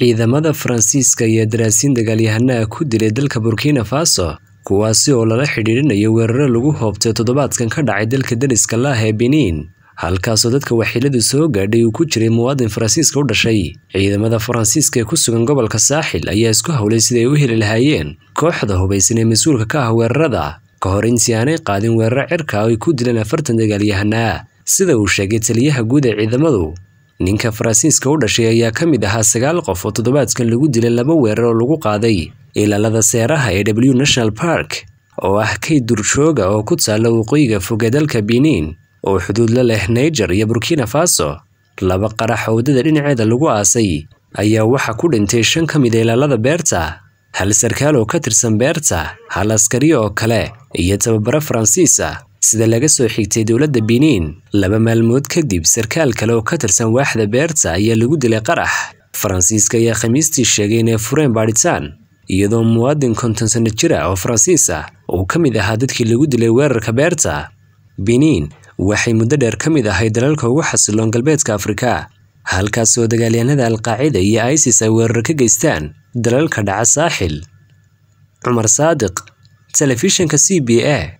ciidamada Faransiiska ayaa daraasiin dagaalyahanaha ku dilay dalka Burkina Faso kuwaasi oo lala xidhiidhinayo weeraro lagu hoobtay toddobaadkan ka dhacay dalka dariska la ah ee Benin halkaasoo dadka waxiiladu soo gaadhay uu ku jiray muwaadin Faransiiska u dhashay. Ciidamada Faransiiska ee ku sugan gobolka saaxil ayaa isku howlay sidii ay u heli lahaayeen kooxda hubaysan ee mas'uulka ka ah weerarada ka hor intii aanay qaadin weeraro cirka ay ku dileen afartan dagaalyahanaa sida uu sheegay taliyaha guud ee ciidamadu ninka faransiiska u dhashay ayaa ka mid ahaa sagaal qof oo toddobaadkan lagu dilay laba weerar oo lagu qaaday ilaalada seeraha ee w national park oo ah kayd durjooga oo ku taalla waqooyiga fog ee dalka benin oo xuduud la leh niger iyo burkina faso. Laba qarax oo waddada dhinaceeda lagu aasay ayaa waxaa ku dhintay shan ka mid a ilaalada beerta hal sarkaal oo ka tirsan beerta hal askari oo kale iyo tababaro faransiis ah sida laga soo xigtay dowladda benin laba maalmood kadib sarkaal kale oo ka tirsan waaxda beerta ayaa lagu dilay qarax. Faransiiska ayaa khamiistii sheegay inay fureen baadhitaan iyadoo muwaadin konton sano jir ah oo faransiis ah uu ka mid ahaa dadkii lagu dilay weerarka beerta benin waxay muddo dheer ka mid ahay dalalka ugu xasiloon galbeedka afrika halkaas oo dagaalyahanada alqaacida iyo isis ay weerar ka geystaan dalalka dhaca saaxil. Cumar saadiq telefishinka c b a